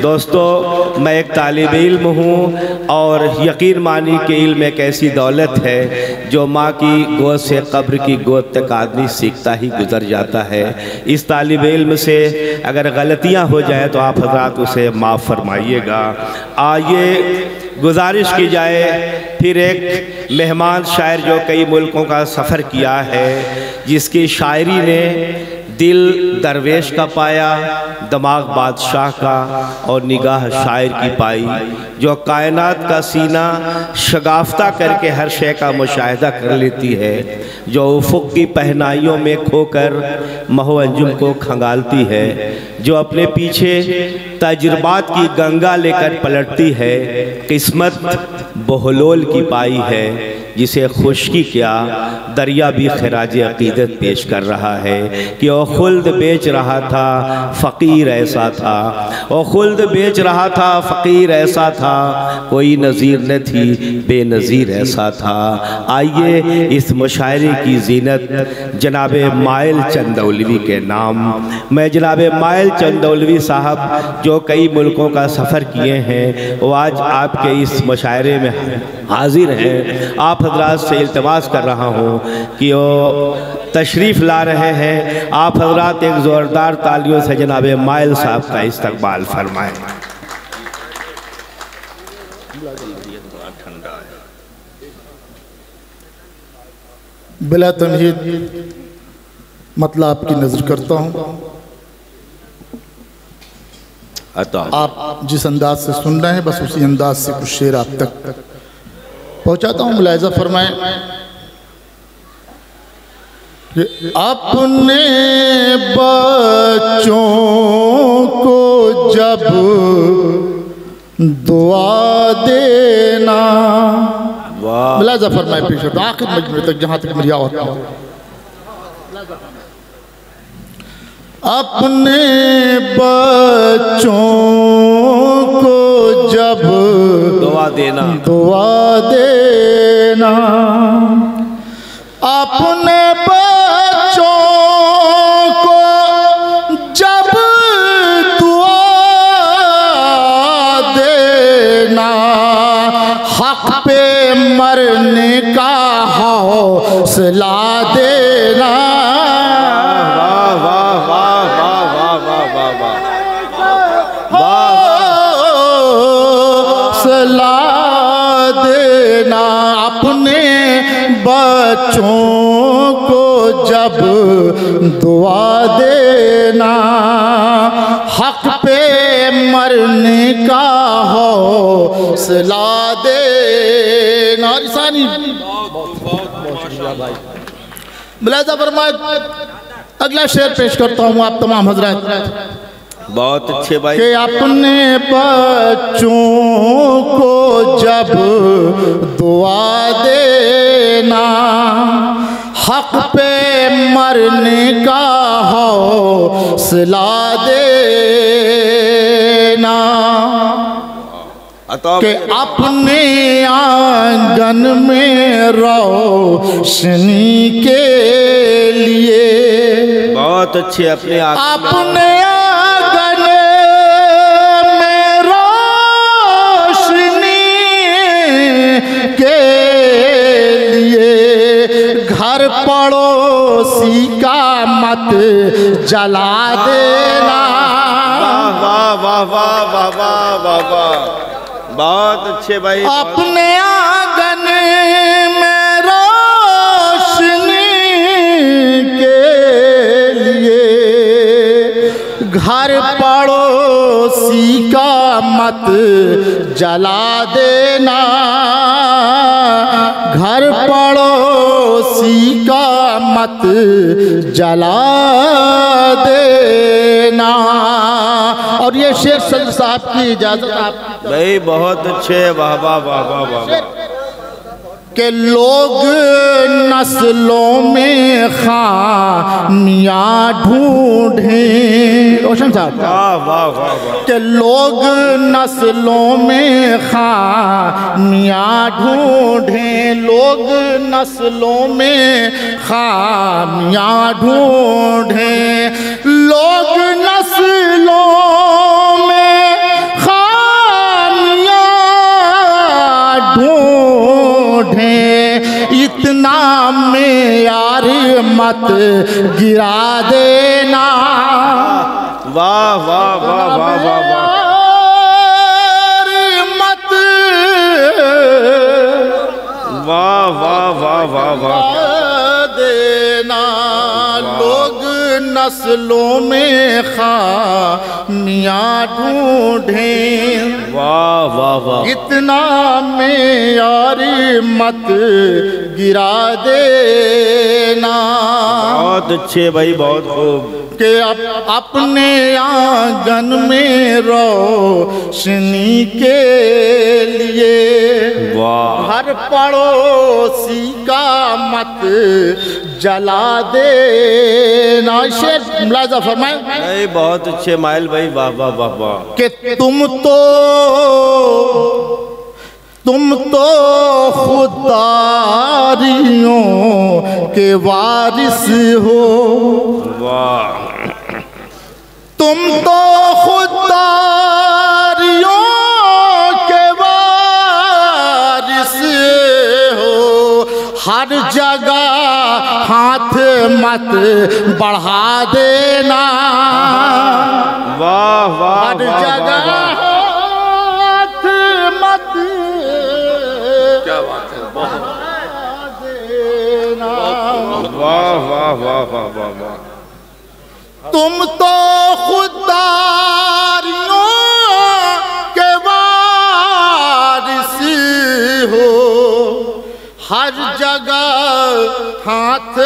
दोस्तों, मैं एक तालिब इल्म हूँ और यकीन मानी कि इल्म एक ऐसी दौलत है जो माँ की गोद से कब्र की गोद तक आदमी सीखता ही गुजर जाता है। इस तालब इल्म से अगर गलतियाँ हो जाए तो आप हजरात उसे माफ़ फरमाइएगा। आइए गुजारिश की जाए, फिर एक मेहमान शायर जो कई मुल्कों का सफ़र किया है, जिसकी शायरी ने दिल दरवेश का पाया, दिमाग बादशाह का और निगाह शायर की पाई, जो कायनात का सीना शगाफ्ता करके हर शे का मुशाह कर लेती है, जो उफुक की पहनाइयों में खोकर महो अंजुम को खंगालती है, जो अपने पीछे तजर्बात की गंगा लेकर पलटती है, किस्मत बहलोल की पाई है, जिसे खुशकी क्या दरिया भी खराज अकीदत पेश कर रहा है कि वह खुल्द बेच रहा था, फ़कीर ऐसा था। वह खुल्द बेच रहा था, फ़कीर ऐसा था। कोई नज़ीर न थी, बेनज़ीर ऐसा था। आइए इस मुशायरे की जीनत जनाब माइल चंदौलवी के नाम। मैं जनाब माइल चंदौलवी साहब, जो कई मुल्कों का सफ़र किए हैं, वो आज आपके इस मुशायरे में हाजिर हैं। आप हजरात से इल्तमास कर रहा हूँ कि वो तशरीफ़ ला रहे हैं। आप हजरात एक ज़ोरदार तालियों से जनाब माइल साहब का इस्तकबाल फरमाएँ। बिला तमहीद मतलब आपकी नज़र करता हूँ। आप जिस अंदाज से सुन रहे हैं बस उसी अंदाज से कुछ शेर आप तक पहुंचाता हूँ मुलायजा फरमाए। अपने बच्चों को जब दुआ देना मुलायजा फरमाए पेश आखिर मजमूरे तक जहाँ तक मेरी आवाज़ अपने बच्चों को जब दुआ देना। दुआ देना। अपने बच्चों को जब दुआ देना हक पे मरने का हौसला दे बच्चों को जब दुआ देना, हक पे मरने का हौसला देना। सानी मुलाजा फरमाए, अगला शेर पेश करता हूँ आप तमाम हज़रत। बहुत अच्छे भाई। कि अपने बच्चों को जब दुआ देना हक पे मरने का हौसला देना। कि अपने आँगन में रहो रोशनी के लिए बहुत अच्छे अपने अपने पड़ोसी का मत जला देना। वाह वाह वाह वाह वाह वाह वाह। बहुत अच्छे भाई अपने आँगन में रोशनी के लिए घर पड़ोसी का मत जला देना। घर पड़ो का मत जला देना। और ये शेर सर साहब की इजाज़त आप भाई बहुत अच्छे वाह वाह वाह वाह वाह। के लोग नस्लों में खामियाँ ढूंढे। साहब वाह वाह वाह लोग नस्लों में खामिया ढूंढें लोग नस्लों में खामिया ढूंढें। लोग नस्लों में खामिया ढूंढें। इतना में यार मत गिरा देना। वाह वाह वाह वाह वाह वाह। मत। वाह वाह वाह वाह वाह। नस्लों में खा मियाँ ढूंढें। वाह वाह वाह। इतना में यार मत गिरा देना। बहुत अच्छे भाई बहुत खूब। के अप, अपने आँगन में रोशनी के लिए। वाह। हर पड़ोसी का मत जला शेर मुलाजा फरमाए। नहीं बहुत अच्छे माइल भाई वाह वाह वाह वाह। कि तुम तो तुम तो खुदारियों के वारिस हो। वाह। तुम तो खुदारियों हाथ मत बढ़ा देना। वाह वाह हर जगह हाथ मत क्या बात है बहुत। देना। वाह वाह वाह वाह वाह वाह। तुम तो खुदारियों के वारिस हो। हर जगह हाथ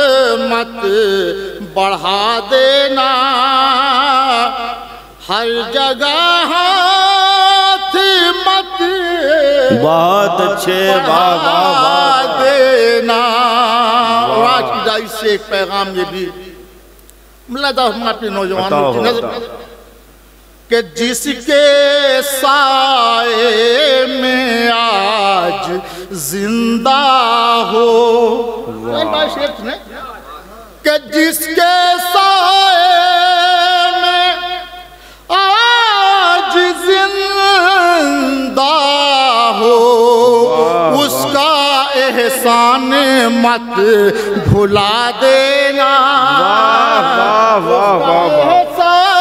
मत बढ़ा देना। हर जगह हाथ मत बहुत अच्छे वाह देना। आज से एक पैगाम ये भी। मिलादा हम अपने नौजवानों की जिसके साए में आज ज़िंदा हो। सुने। कि जिसके साए में आज ज़िंदा हो उसका एहसान मत भुला देना। वाह वाह वाह वाह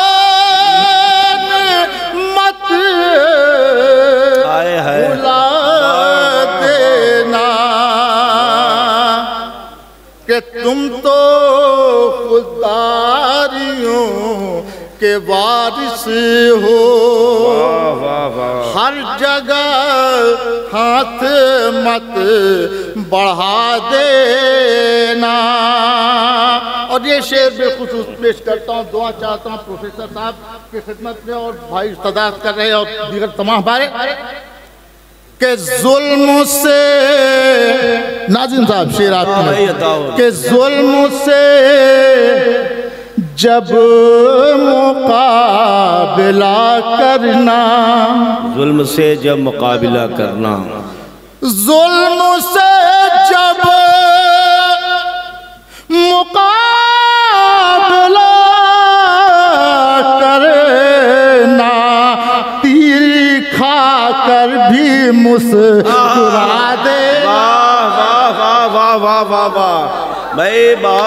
है देना कि तुम तो खुदारियों के वारिस हो। हर जगह हाथ मत बढ़ा देना। और ये शेर बेखसूस पेश करता हूँ दुआ चाहता हूँ प्रोफेसर साहब की खिदमत में और भाई सदात कर रहे हैं और दीगर तमाम बारे। के जुल्म से नाजिम साहब शेर आपने के जुल्म से जब मुकाबला करना। जुल्म से जब मुकाबला करना। जुल्म से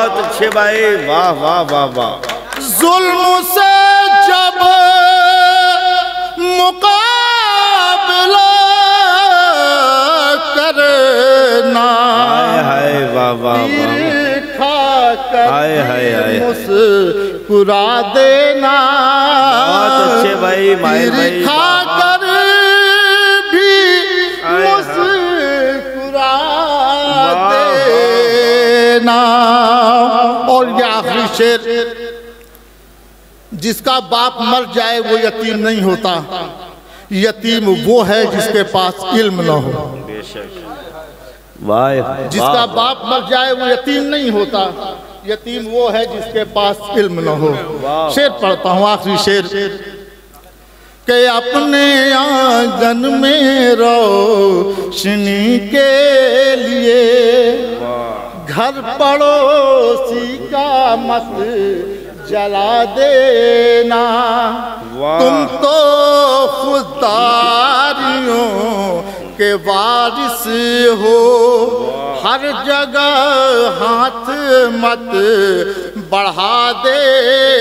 बहुत अच्छे भाई वाह वाह वाह वाह। जुल्म से जब मुकाबला करना हाय वाह वाह हाय, हाय, हाय। मुस्कुरा देना। बहुत अच्छे भाई, माहिर भाई, और ये आखिरी शेर जिसका बाप मर जाए वो यतीम नहीं होता। यतीम वो है जिसके पास इल्म न हो। वाह जिसका बाप मर जाए वो यतीम नहीं होता। यतीम वो है जिसके पास इल्म न हो। शेर पढ़ता हूँ आखिरी शेर। के अपने आँगन में रोशनी के लिए घर पड़ोसी का मत जला देना। तुम तो खुदारियों के वारिस हो। हर जगह हाथ मत बढ़ा देना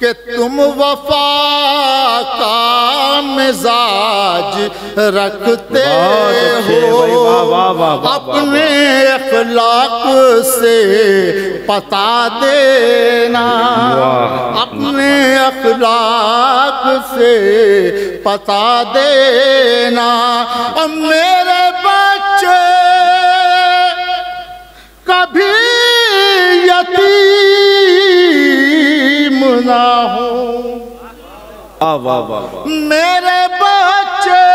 कि तुम वफा का मिजाज रखते हो अपने अखलाक से पता देना। अपने अखलाक से पता देना। और मेरे बच्चे कभी ना हो। वाह वाह वाह वाह। मेरे बच्चे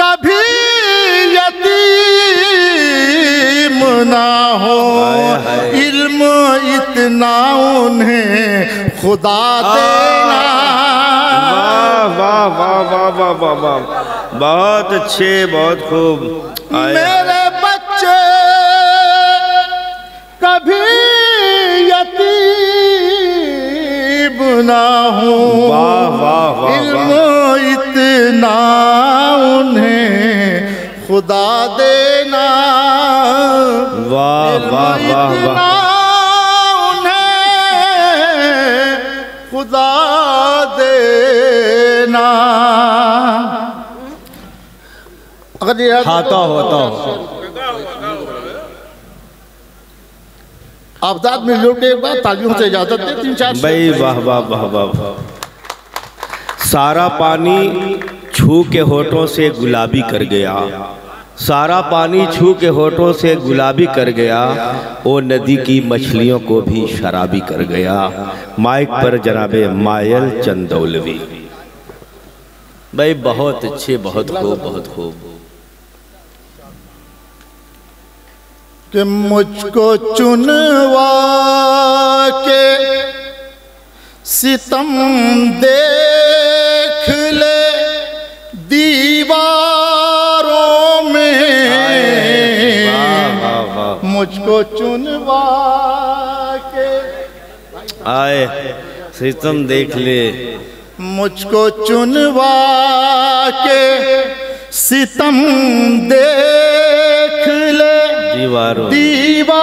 कभी यतीम ना हो। इल्म इतना उन्हें खुदा देना। वाह वाह वाह वाह वाह वाह बहुत अच्छे बहुत खूब। आए मेरे यतीम ना हो। इल्म इतना उन्हें खुदा देना। वाह वाह वाह वाह। उन्हें खुदा देना। अगर खाता होता हो आबदाद में लोग एक बार तालियों से इजाज़त दे तीन चार भाई वाह वाह वाह वाह सारा पानी छू के होठों से गुलाबी कर गया। सारा पानी छू के होठों से गुलाबी कर गया। वो नदी की मछलियों को भी शराबी कर गया। माइक पर जनाबे मायल चंदौलवी। भाई बहुत अच्छे बहुत खूब बहुत खूब। कि मुझको चुनवा के सितम देख ले दीवारों में। मुझको चुनवा के। आए सितम देख ले। मुझको चुनवा के सितम देख दीवारों दीवारों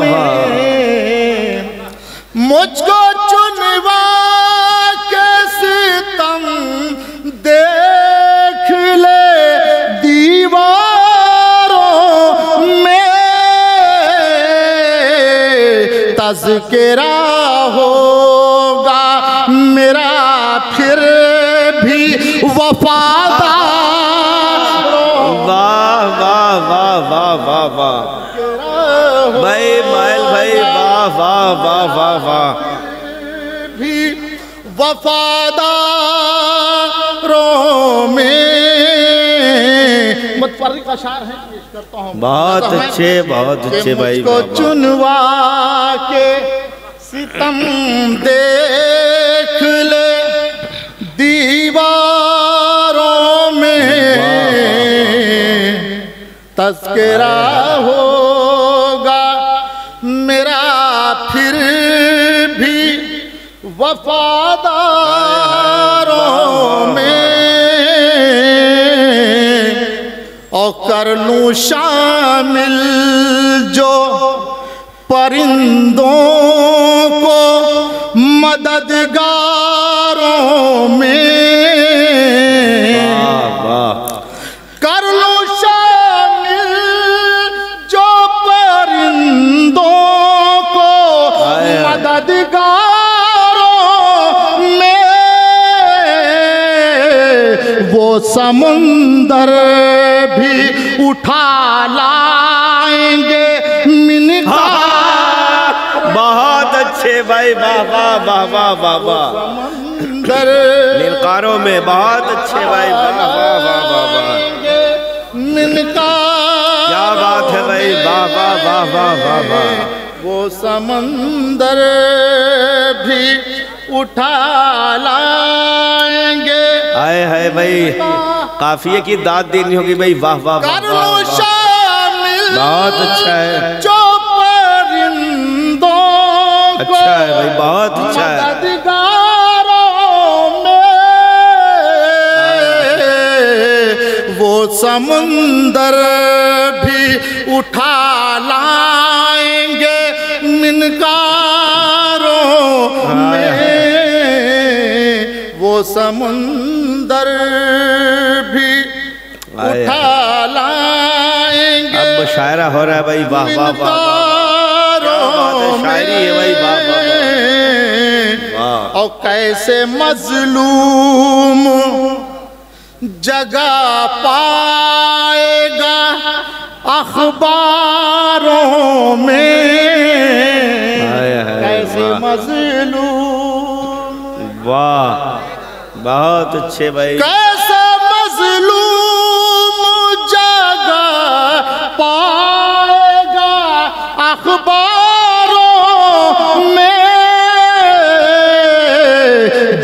में मुझको चुनवा के सितम देख ले दीवारों में। तस्करा होगा मेरा वाह वाह वाह भी वफादारों में। अशार है पेश करता हूँ। बहुत अच्छे बहुत अच्छे भाई वाह। चुनवा के सितम देख ले दीवारों में। तस्करा वफादारों में और कर लूँ शामिल जो परिंदों को मददगारों में समुंदर भी उठा लाएँगे मिनका बहुत अच्छे भाई वाह वाह वाह वाह वाह वाह समुंदर नीलकारों में बहुत अच्छे भाई वाह वाह वाह वाह वाह मिनका क्या बात है भाई वाह वाह वाह वाह वाह वाह वो समंदर भी उठा लाएँगे आए है भाई। काफिए की दाद देनी होगी भाई। वाह वाह वाह बहुत अच्छा है। जो अच्छा है भाई बहुत अच्छा है। में समुंदर भी उठा लाएँगे मिनकारों में। वो समुंदर मुशायरा हो रहा है भाई वाह वाह वाह, शायरी है भाई, वाह, वाह, और कैसे मजलूम जगह पाएगा अखबारों में? कैसे। मजलूम? वाह बहुत अच्छे भाई।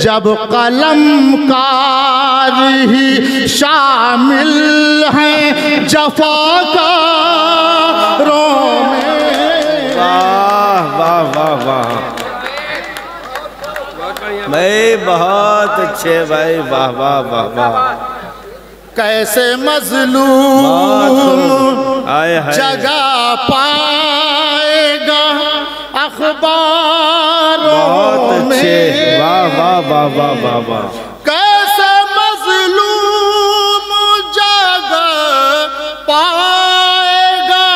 जब कलम कार ही शामिल हैं जफाकारों में वाह वाह वाह वाह। भाई बहुत अच्छे भाई वाह वाह वाह वाह। कैसे मजलूम जगह पाएगा अखबारों वाह वाह वाह कैसे मजलूम जगह पाएगा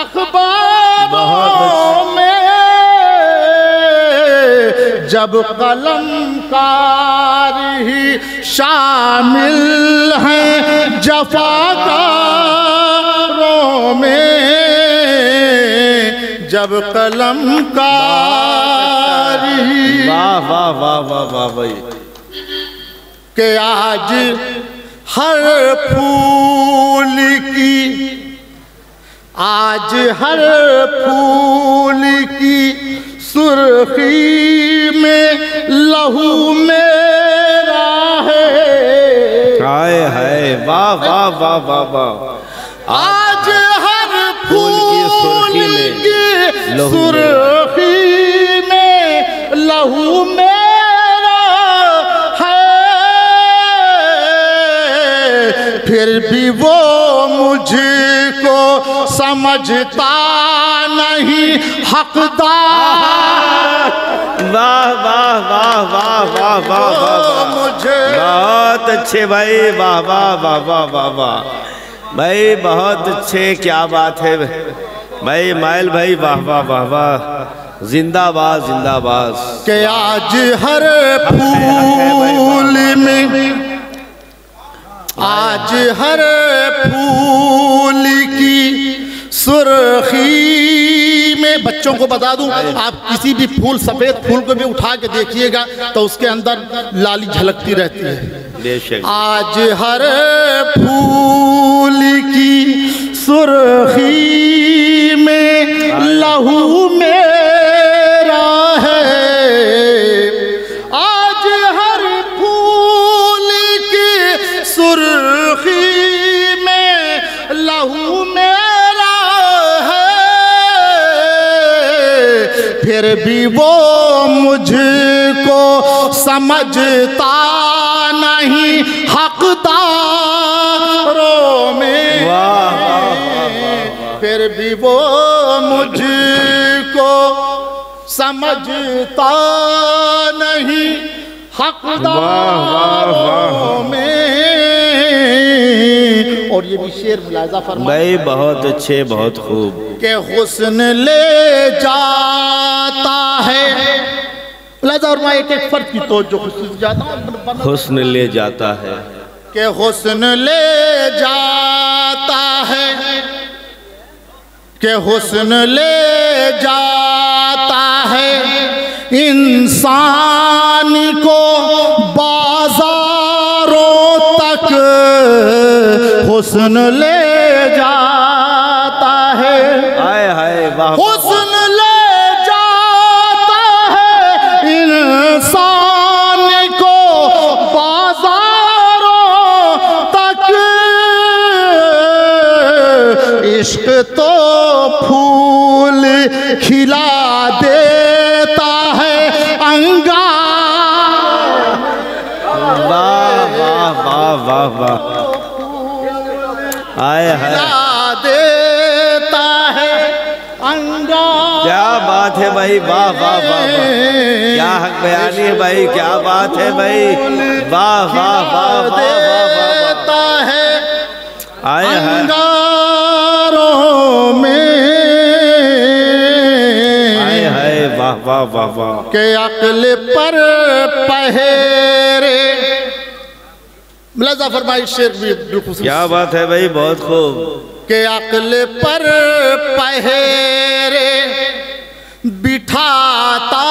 अखबारों में? जब कलम कार ही शामिल हैं जफाकारों में जब कलम कार वाह वाह वाह वाह वाह भाई। कि आज हर फूल की आज हर फूल की सुर्खी में लहू मेरा है। हाय हाय वाह वाह वाह वाह वाह। आज हर फूल की सुर्खी में लहू फिर भी वो मुझको समझता नहीं हकदार वाह वाह वाह वाह वाह वाह वाह मुझे बहुत अच्छे भाई वाह वाह वाह वाह वाह वाह भाई बहुत अच्छे क्या बात है भाई माइल भाई वाह वाह वाह वाह जिंदाबाद जिंदाबाद के आज हर फूल में आज हर फूल की सुर्खी में बच्चों को बता दूँ आप किसी भी फूल सफ़ेद फूल को भी उठा के देखिएगा तो उसके अंदर लाली झलकती रहती है। आज हर फूल की सुर्खी में लहू मेरा फिर भी वो मुझको समझता नहीं। हकदारों में। फिर भी वो मुझको समझता नहीं। हकदारों में। और ये भी शेर मुलाजा फरमा भाई बहुत अच्छे बहुत खूब। के हुसन ले जाता है। और एक एक फर्द की तो जो हुस्न जाता हूँ हुस्न ले जाता है। के हुसन ले जाता है। के हुसन ले जाता है। इंसान को बाजारों हुस्न बात है भाई वाह वाह वाह क्या हक बयानी है भाई क्या बात है भाई। वाह वाह वाह देता है आए अंगारों में आए है। वाह वाह वाह वाह। के अकल पर पहरे। मिलाजा फरमाई शेर भी क्या बात है भाई बहुत खूब। के अकल पर पहरे। बिठाता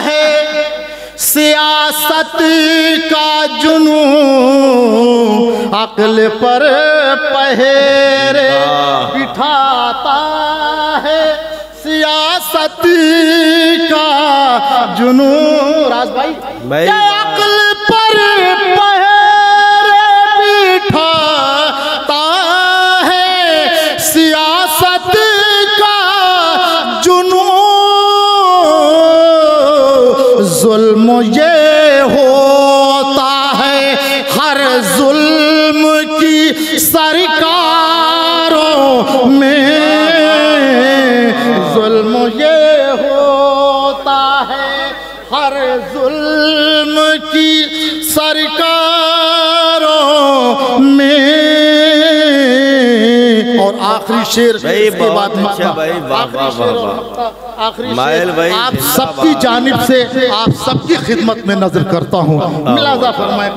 है। सियासत का जुनू अकल पर पहरे बिठाता है। सियासत का जुनू राज भाई भाई। जुल्म आखिरी शेर भाई, इसके बाद अच्छा आखिरी शेर वाह, और आखिरी आप सबकी जानिब से आप सबकी खिदमत में नज़र करता हूँ। मिलाजा फरमाए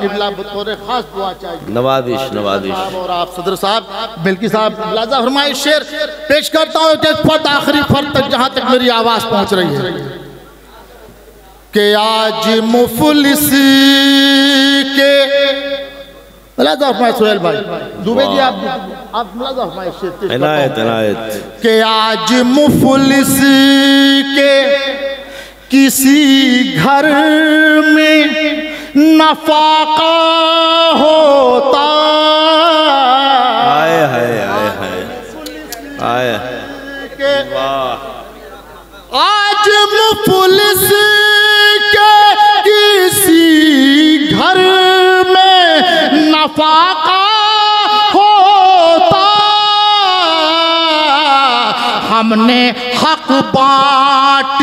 खास दुआ चाहिए। नवादिश नवादिश और आप सदर साहब बिल्की साहब मिलाजा फरमाए शेर पेश करता हूँ कि फट आखिरी फट तक जहाँ तक मेरी आवाज़ पहुँच रही है। कि आज मुफलिस के मिलाजा फरमाए सोहेल भाई दुबे जी आप आप मिलाजा फरमाए शेर पेश करता। इनायत इनायत कि आज मुफलिस के किसी घर में नफाका होता। आए है आए है आए। वाह। आज मुफलिस नफाका होता। हमने हक बांट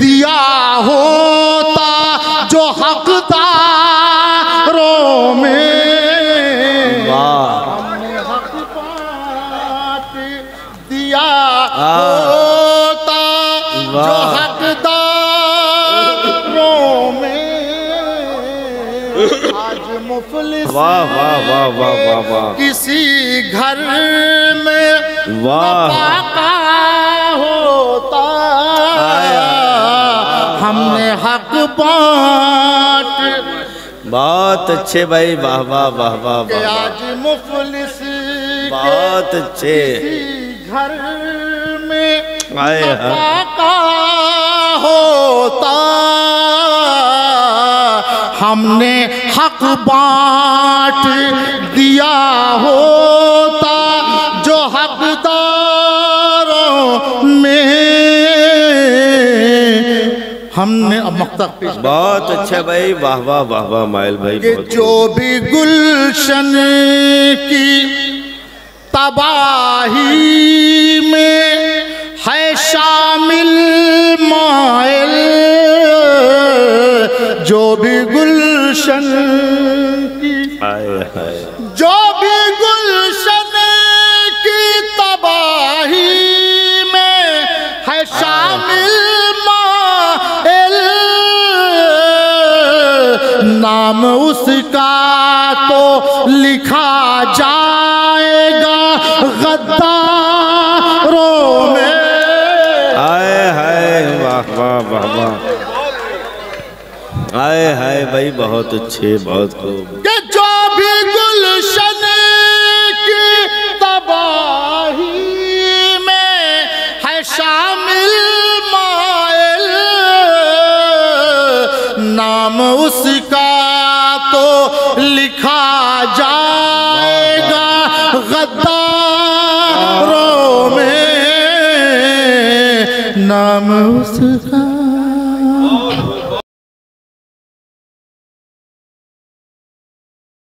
दिया होता वाह वाह वाह वाह वाह वाह। किसी घर में वाह। होता। हमने हक बांट बहुत अच्छे भाई वाह वाह वाह वाह वाह आज मुफलिस बहुत अच्छे। घर में आए होता। हमने हक बांट दिया होता जो हकदारों में हमने अब मक्ता बहुत अच्छा भाई वाह वाह वाह वाह माइल भाई कि जो भी गुलशन की तबाही में शामिल मायल जो भी गुलशन की जो भी गुलशन की तबाही में है शामिल माइल नाम उसका तो लिखा जाएगा गद्दारों में। वाह वाह वाह वाह। आए हाय भाई बहुत अच्छे बहुत खूब। कि जो भी गुलशन की तबाही में है शामिल मायल नाम उसका तो लिखा जाएगा। गद्दारों में नाम उसका